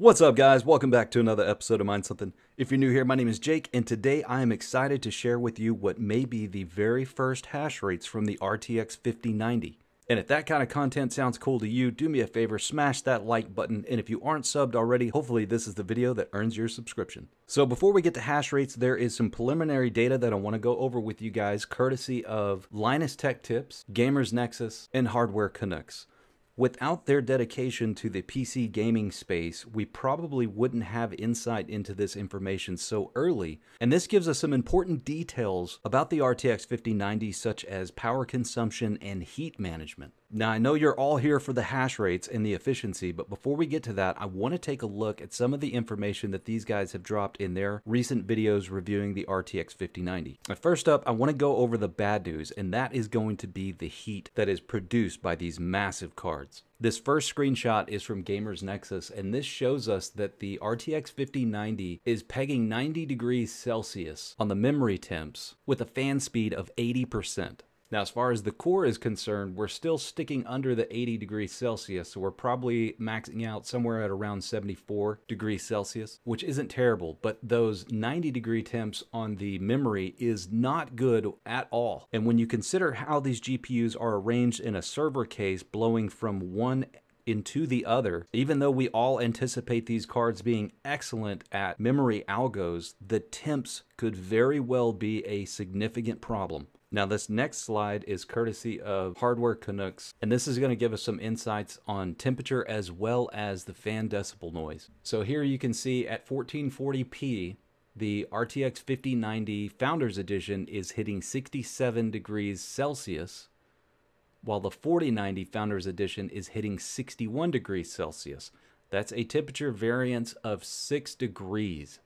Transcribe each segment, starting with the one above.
What's up, guys? Welcome back to another episode of MineSum10. If you're new here, my name is Jake, and today I am excited to share with you what may be the very first hash rates from the RTX 5090. And if that kind of content sounds cool to you, do me a favor, smash that like button, and if you aren't subbed already, hopefully this is the video that earns your subscription. So before we get to hash rates, there is some preliminary data that I want to go over with you guys, courtesy of Linus Tech Tips, Gamers Nexus, and Hardware Canucks. Without their dedication to the PC gaming space, we probably wouldn't have insight into this information so early, and this gives us some important details about the RTX 5090 such as power consumption and heat management. Now, I know you're all here for the hash rates and the efficiency, but before we get to that, I want to take a look at some of the information that these guys have dropped in their recent videos reviewing the RTX 5090. First up, I want to go over the bad news, and that is going to be the heat that is produced by these massive cards. This first screenshot is from Gamers Nexus, and this shows us that the RTX 5090 is pegging 90 degrees Celsius on the memory temps with a fan speed of 80%. Now, as far as the core is concerned, we're still sticking under the 80 degrees Celsius, so we're probably maxing out somewhere at around 74 degrees Celsius, which isn't terrible, but those 90 degree temps on the memory is not good at all. And when you consider how these GPUs are arranged in a server case blowing from one into the other. Even though we all anticipate these cards being excellent at memory algos, the temps could very well be a significant problem. Now, this next slide is courtesy of Hardware Canucks, and this is going to give us some insights on temperature as well as the fan decibel noise. So here you can see at 1440p, the RTX 5090 Founders Edition is hitting 67 degrees Celsius, while the 4090 Founders Edition is hitting 61 degrees Celsius. That's a temperature variance of 6 degrees.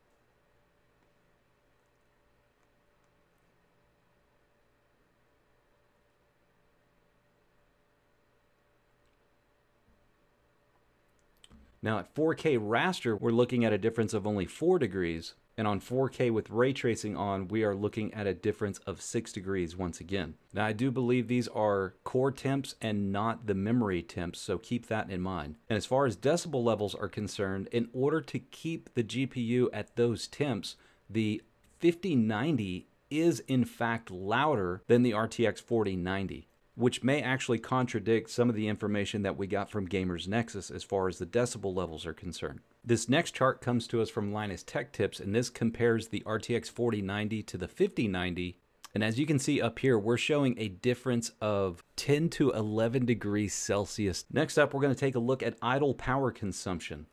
Now at 4K raster, we're looking at a difference of only 4 degrees, and on 4K with ray tracing on, we are looking at a difference of 6 degrees once again. Now I do believe these are core temps and not the memory temps, so keep that in mind. And as far as decibel levels are concerned, in order to keep the GPU at those temps, the 5090 is in fact louder than the RTX 4090 which may actually contradict some of the information that we got from Gamers Nexus as far as the decibel levels are concerned. This next chart comes to us from Linus Tech Tips, and this compares the RTX 4090 to the 5090. And as you can see up here, we're showing a difference of 10 to 11 degrees Celsius. Next up, we're going to take a look at idle power consumption.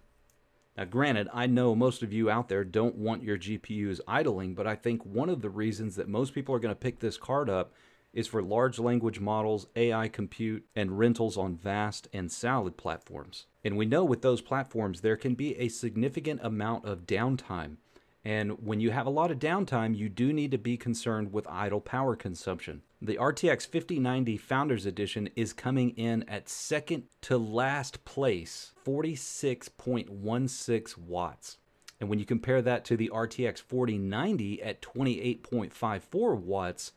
Now, granted, I know most of you out there don't want your GPUs idling, but I think one of the reasons that most people are going to pick this card up is for large language models, AI compute, and rentals on VAST and Salad platforms. And we know with those platforms, there can be a significant amount of downtime. And when you have a lot of downtime, you do need to be concerned with idle power consumption. The RTX 5090 Founders Edition is coming in at second to last place, 46.16 watts. And when you compare that to the RTX 4090 at 28.54 watts,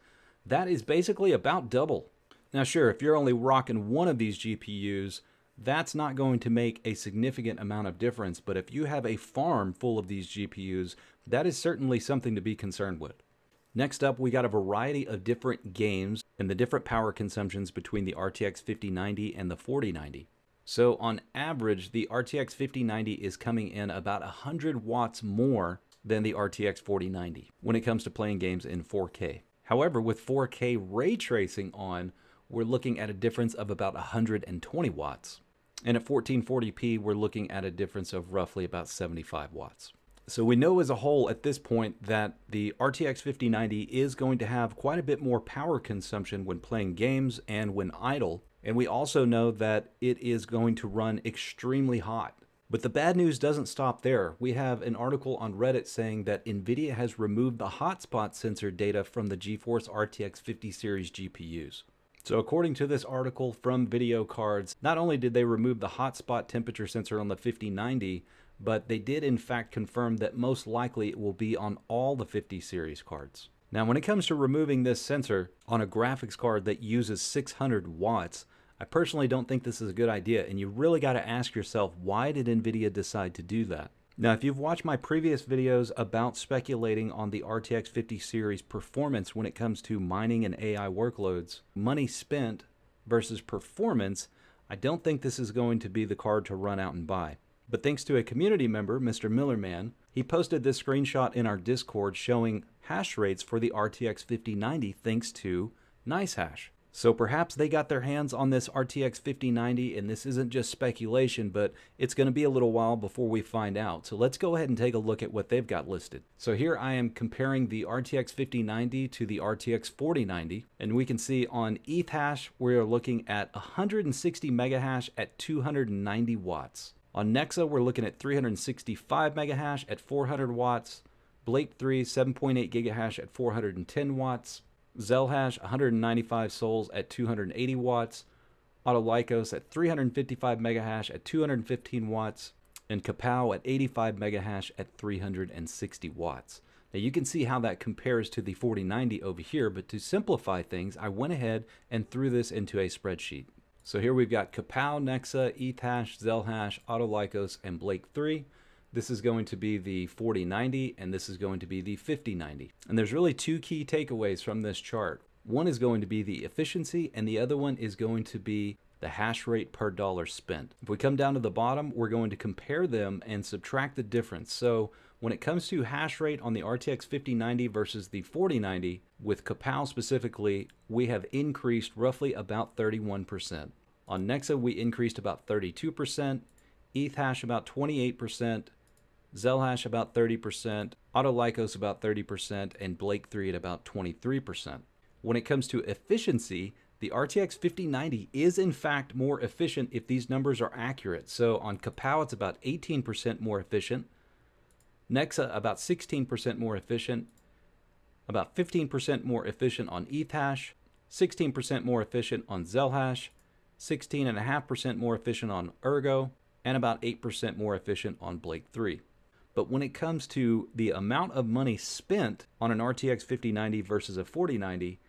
that is basically about double. Now, sure, if you're only rocking one of these GPUs, that's not going to make a significant amount of difference. But if you have a farm full of these GPUs, that is certainly something to be concerned with. Next up, we got a variety of different games and the different power consumptions between the RTX 5090 and the 4090. So on average, the RTX 5090 is coming in about 100 watts more than the RTX 4090 when it comes to playing games in 4K. However, with 4K ray tracing on, we're looking at a difference of about 120 watts. And at 1440p, we're looking at a difference of roughly about 75 watts. So we know as a whole at this point that the RTX 5090 is going to have quite a bit more power consumption when playing games and when idle. And we also know that it is going to run extremely hot. But the bad news doesn't stop there. We have an article on Reddit saying that NVIDIA has removed the hotspot sensor data from the GeForce RTX 50 series GPUs. So according to this article from VideoCardz, not only did they remove the hotspot temperature sensor on the 5090, but they did in fact confirm that most likely it will be on all the 50 series cards. Now when it comes to removing this sensor on a graphics card that uses 600 watts, I personally don't think this is a good idea, and you really got to ask yourself why did NVIDIA decide to do that? Now, if you've watched my previous videos about speculating on the RTX 50 series performance when it comes to mining and AI workloads, money spent versus performance, I don't think this is going to be the card to run out and buy. But thanks to a community member, Mr. Millerman, he posted this screenshot in our Discord showing hash rates for the RTX 5090 thanks to NiceHash. So perhaps they got their hands on this RTX 5090 and this isn't just speculation, but it's going to be a little while before we find out. So let's go ahead and take a look at what they've got listed. So here I am comparing the RTX 5090 to the RTX 4090 and we can see on ETHash we're looking at 160 megahash at 290 watts. On Nexa we're looking at 365 megahash at 400 watts. Blake 3 7.8 gigahash at 410 watts. Zelhash 195 sols at 280 watts, Autolykos at 355 megahash at 215 watts, and KawPow at 85 megahash at 360 watts. Now you can see how that compares to the 4090 over here, but to simplify things, I went ahead and threw this into a spreadsheet. So here we've got KawPow, Nexa, Ethash, Zelhash, Autolykos, and Blake 3. This is going to be the 4090 and this is going to be the 5090. And there's really two key takeaways from this chart. One is going to be the efficiency and the other one is going to be the hash rate per dollar spent. If we come down to the bottom, we're going to compare them and subtract the difference. So when it comes to hash rate on the RTX 5090 versus the 4090, with KawPow specifically, we have increased roughly about 31%. On Nexa, we increased about 32%, ETHash about 28%, Zelhash about 30%, Autolykos about 30%, and Blake 3 at about 23%. When it comes to efficiency, the RTX 5090 is in fact more efficient if these numbers are accurate. So on KawPow, it's about 18% more efficient. Nexa, about 16% more efficient. About 15% more efficient on ETHash. 16% more efficient on Zelhash. 16.5% more efficient on Ergo. And about 8% more efficient on Blake 3. But when it comes to the amount of money spent on an RTX 5090 versus a 4090,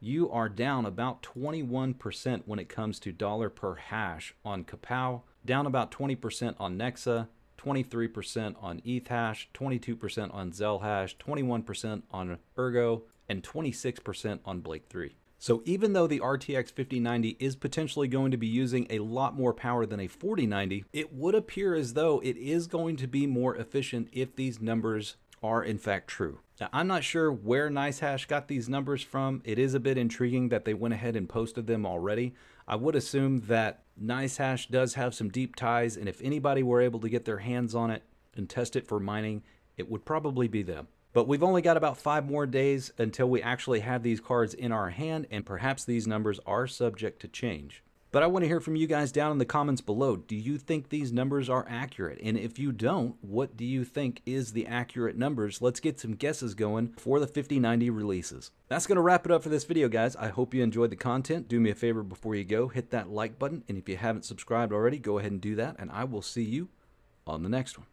you are down about 21% when it comes to dollar per hash on KawPow, down about 20% on Nexa, 23% on ETHash, 22% on Zelhash, 21% on Ergo, and 26% on Blake 3. So even though the RTX 5090 is potentially going to be using a lot more power than a 4090, it would appear as though it is going to be more efficient if these numbers are in fact true. Now, I'm not sure where NiceHash got these numbers from. It is a bit intriguing that they went ahead and posted them already. I would assume that NiceHash does have some deep ties, and if anybody were able to get their hands on it and test it for mining, it would probably be them. But we've only got about five more days until we actually have these cards in our hand, and perhaps these numbers are subject to change. But I want to hear from you guys down in the comments below. Do you think these numbers are accurate? And if you don't, what do you think is the accurate numbers? Let's get some guesses going for the 5090 releases. That's going to wrap it up for this video, guys. I hope you enjoyed the content. Do me a favor before you go, hit that like button. And if you haven't subscribed already, go ahead and do that. And I will see you on the next one.